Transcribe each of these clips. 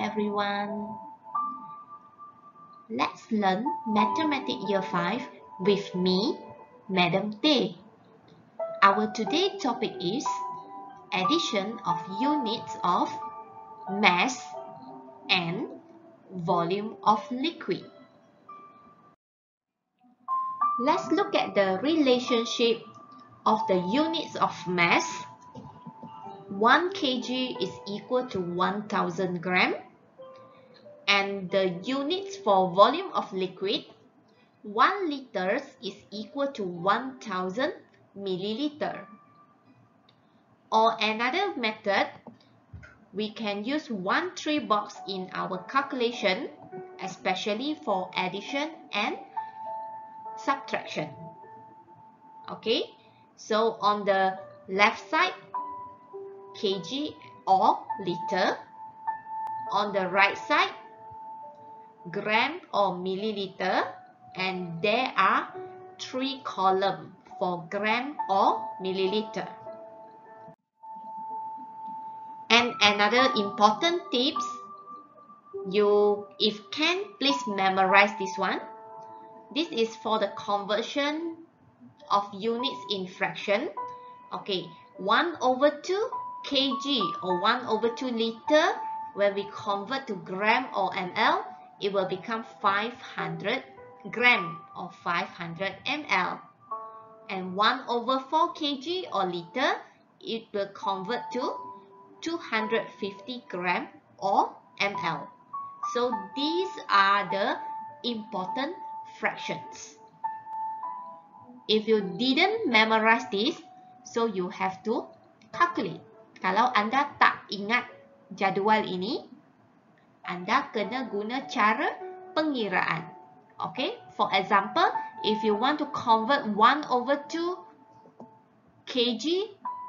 everyone. Let's learn Mathematics Year 5 with me, Madam Tay. Our today topic is addition of units of mass and volume of liquid. Let's look at the relationship of the units of mass 1 kg is equal to 1000 gram and the units for volume of liquid 1 liters is equal to 1000 milliliter. Or another method we can use one three box in our calculation especially for addition and subtraction. Okay? So on the left side kg or liter. On the right side, gram or milliliter. And there are three columns for gram or milliliter. And another important tips, you if can please memorize this one. This is for the conversion of units in fraction. Okay, 1 over 2 kg or 1 over 2 liter, when we convert to gram or ml, it will become 500 gram or 500 ml. And 1 over 4 kg or liter, it will convert to 250 gram or ml. So these are the important fractions. If you didn't memorize this, so you have to calculate. Kalau anda tak ingat jadual ini, anda kena guna cara pengiraan. Okay, for example, if you want to convert 1 over 2 kg,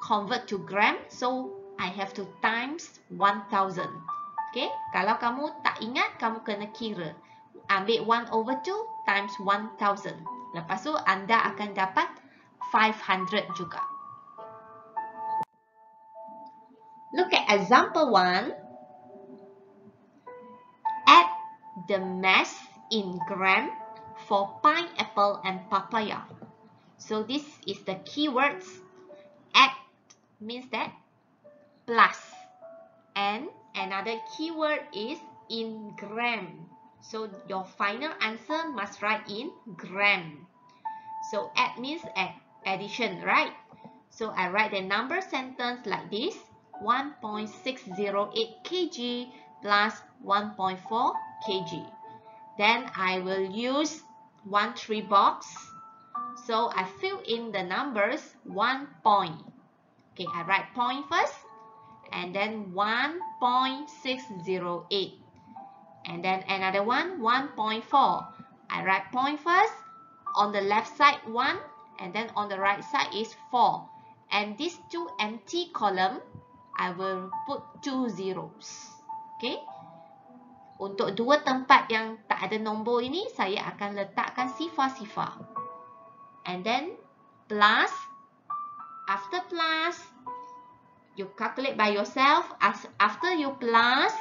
convert to gram, so I have to times 1000. Okay, kalau kamu tak ingat, kamu kena kira. Ambil 1 over 2 times 1000. Lepas tu, anda akan dapat 500 juga. Look at example 1. The mass in gram for pineapple and papaya. So this is the keywords. Add means that plus. And another keyword is in gram. So your final answer must write in gram. So add means add, addition, right? So I write the number sentence like this. 1.608 kg plus 1.4 kg. Then I will use 1 3 box. So I fill in the numbers 1 point. Okay, I write point first and then 1.608 and then another one 1.4 I write point first on the left side 1 and then on the right side is 4 and these two empty column I will put two zeros. Okay. Untuk dua tempat yang tak ada nombor ini, saya akan letakkan sifar-sifar. And then, plus. After plus, you calculate by yourself. As After you plus,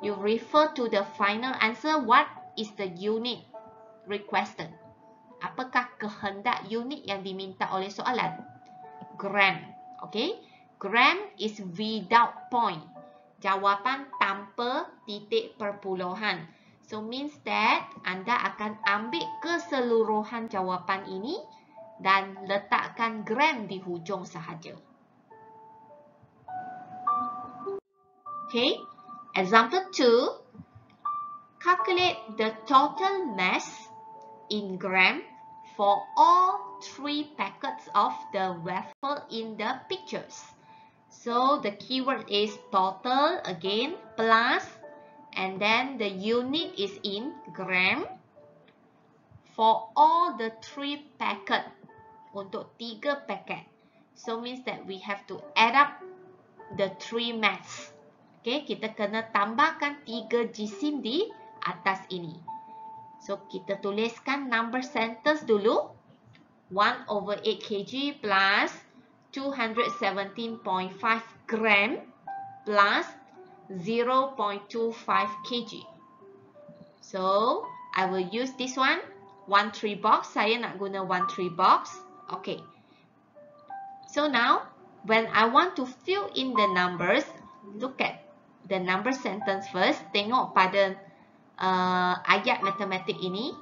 you refer to the final answer. What is the unit requested? Apakah kehendak unit yang diminta oleh soalan? Gram. Okay. Gram is without point. Jawapan tanpa titik perpuluhan. So means that anda akan ambil keseluruhan jawapan ini dan letakkan gram di hujung sahaja. Okay, example 2. Calculate the total mass in gram for all three packets of the waffle in the pictures. So the keyword is total again plus and then the unit is in gram for all the three packet untuk tiga paket. So means that we have to add up the three mass. Okay, kita kena tambahkan tiga jisim di atas ini. So kita tuliskan number sentence dulu. 1 over 8 kg plus 217.5 gram plus 0.25 kg. So, I will use this one. 1-3 box. Saya nak guna 1-3 box. Okay. So now, when I want to fill in the numbers, look at the number sentence first. Tengok pada uh, ayat matematik ini.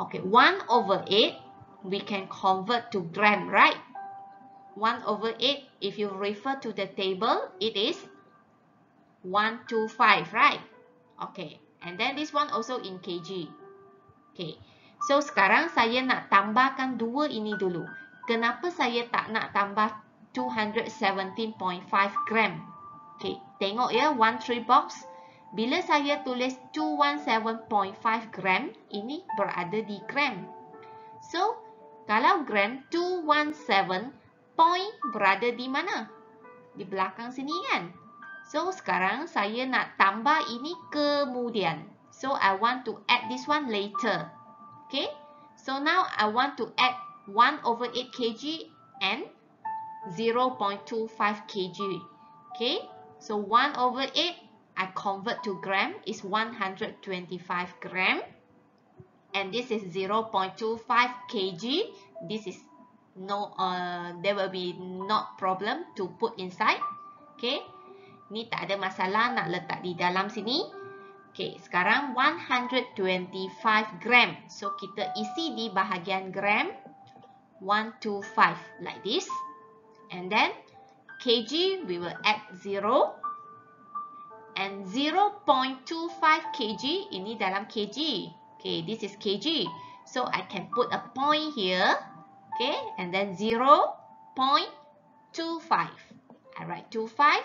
Okay, 1 over 8, we can convert to gram, right? 1 over 8, if you refer to the table, it is 1 to 5, right? Okay, and then this one also in kg. Okay, so sekarang saya nak tambahkan dua ini dulu. Kenapa saya tak nak tambah 217.5 gram? Okay, tengok ya, 1-3 box. Bila saya tulis 217.5 gram, ini berada di gram. So, kalau gram 217 point berada di mana? Di belakang sini kan? So, sekarang saya nak tambah ini kemudian. So, I want to add this one later. Okay? So, now I want to add 1 over 8 kg and 0.25 kg. Okay? So, 1 over 8 I convert to gram is 125 gram and this is 0.25 kg this is no uh, there will be not problem to put inside. Okay? Ni tak ada masalah nak letak di dalam sini. Okay sekarang 125 gram. So kita isi di bahagian gram. 125 like this. And then kg we will add 0 and 0.25 kg ini dalam kg. Okay, this is kg. So I can put a point here. Okay, and then 0.25. I write 25.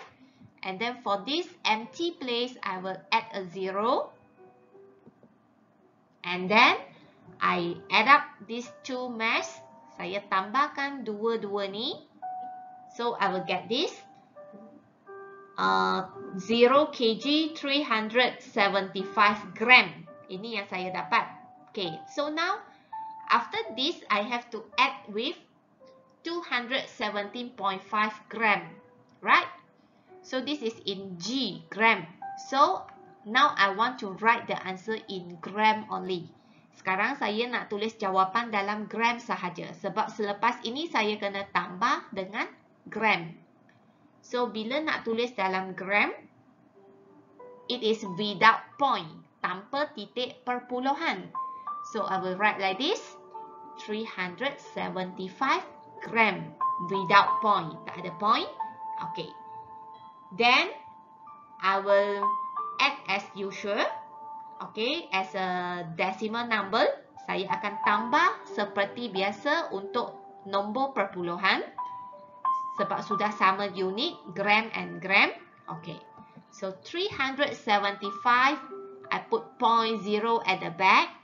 And then for this empty place, I will add a 0. And then I add up these two mass. Saya tambahkan dua-dua ni. So I will get this uh, 0 kg 375 gram. Ini yang saya dapat. Okay, so now after this I have to add with 217.5 gram, right? So this is in G, gram. So now I want to write the answer in gram only. Sekarang saya nak tulis jawapan dalam gram sahaja. Sebab selepas ini saya kena tambah dengan gram. So, bila nak tulis dalam gram, it is without point, tanpa titik perpuluhan. So, I will write like this, 375 gram without point. Tak ada point. Okay. Then, I will add as usual. Okay, as a decimal number, saya akan tambah seperti biasa untuk nombor perpuluhan sebab sudah sama unit gram and gram. Okay. So 375 I put 0.0 at the back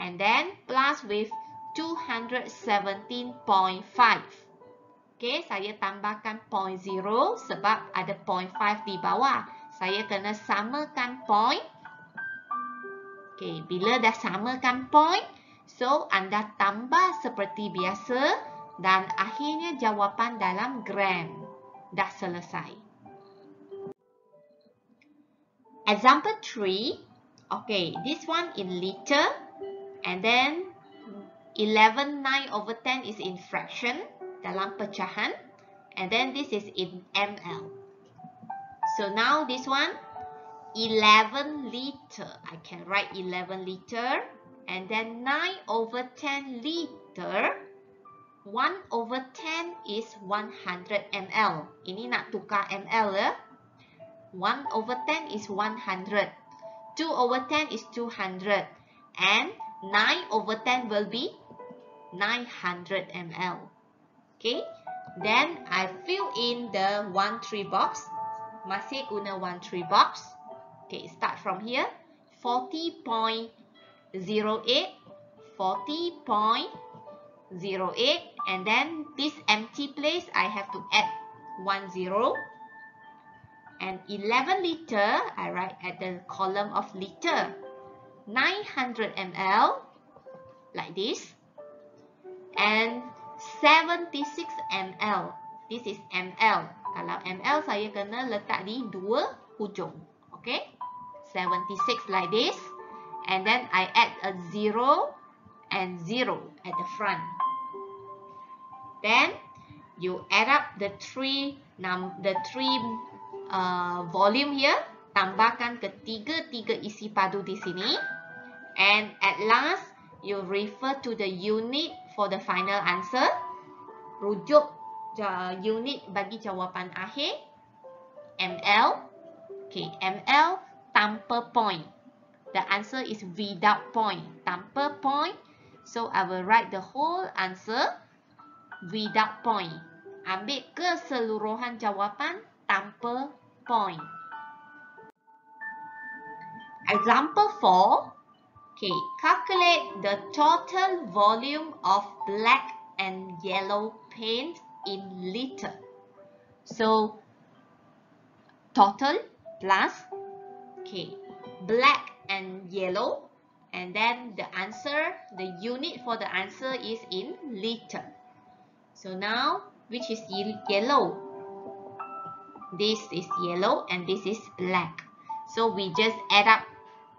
and then plus with 217.5. Okay, saya tambahkan 0.0 sebab ada 0.5 di bawah. Saya kena samakan point. Okay, bila dah samakan point, so anda tambah seperti biasa dan akhirnya jawapan dalam gram dah selesai. Example 3. Okay, this one in liter and then 11 9 over 10 is in fraction dalam pecahan and then this is in ml. So now this one 11 liter. I can write 11 liter and then 9 over 10 liter 1 over 10 is 100 ml. Ini nak tukar ml ya. 1 over 10 is 100. 2 over 10 is 200. And 9 over 10 will be 900 ml. Okay. Then I fill in the 1-3 box. Masih guna 1-3 box. Okay, start from here. 40.08. 40.08. and then this empty place I have to add 1 0 and 11 liter I write at the column of liter 900 ml like this and 76 ml this is ml kalau ml saya kena letak di dua hujung. Okay? 76 like this. And then I add a 0 and 0 at the front. Then you add up the three num the three uh, volume here. Tambahkan ketiga-tiga isi padu di sini. And at last, you refer to the unit for the final answer. Rujuk unit bagi jawapan akhir. ML. Okay, ML tanpa point. The answer is without point. Tanpa point. So, I will write the whole answer without point. Ambil keseluruhan jawapan tanpa point. Example 4. Okay, calculate the total volume of black and yellow paint in liter. So, total plus, okay, black and yellow. And then the answer, the unit for the answer is in liter. So now, which is yellow? This is yellow and this is black. So we just add up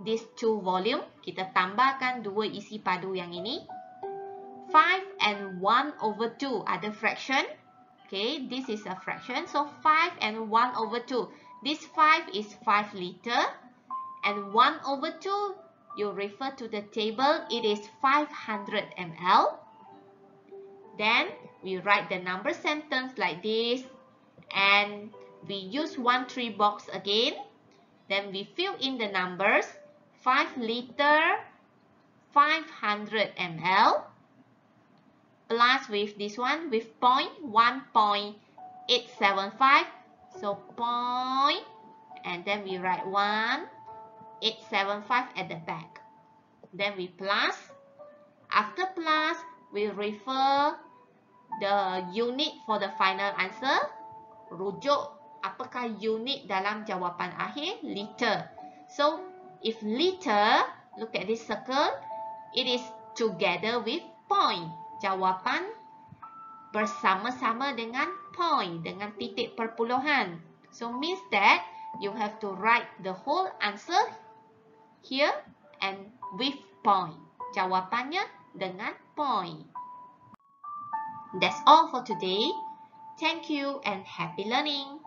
these two volume. Kita tambahkan dua isi padu yang ini. 5 and 1 over 2 ada fraction. Okay, this is a fraction. So 5 and 1 over 2. This 5 is 5 liter. And 1 over 2, you refer to the table, it is 500 ml. Then we write the number sentence like this. And we use 1 3 box again. Then we fill in the numbers. 5 liter, 500 ml plus with this one with point 1.875 so point and then we write 1.875 at the back. Then we plus. After plus we refer the unit for the final answer. Rujuk apakah unit dalam jawapan akhir? Liter. So if liter look at this circle it is together with point jawapan bersama-sama dengan point, dengan titik perpuluhan. So, means that you have to write the whole answer here and with point. Jawapannya dengan point. That's all for today. Thank you and happy learning.